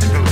that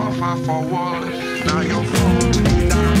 so far forward. Now you're falling down.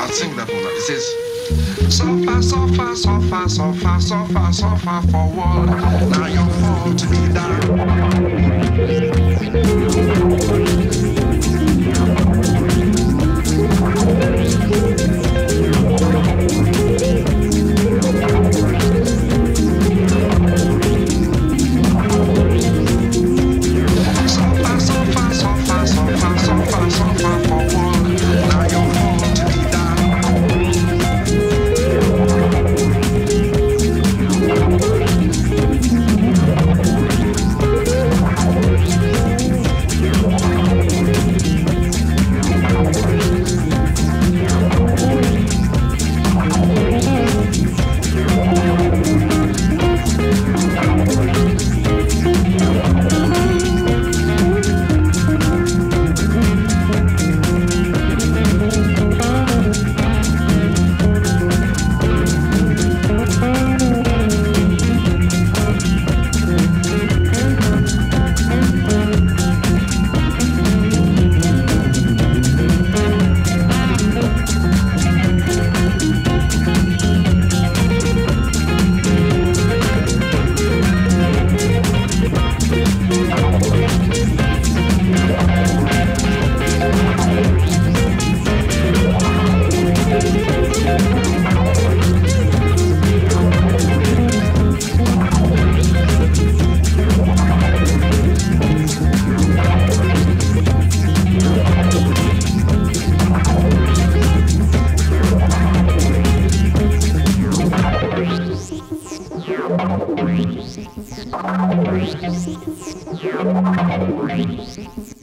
I'll sing that one. It says, so far, so far, so far, so far, so far, so far forward. Now you're forward to be done. Thank you.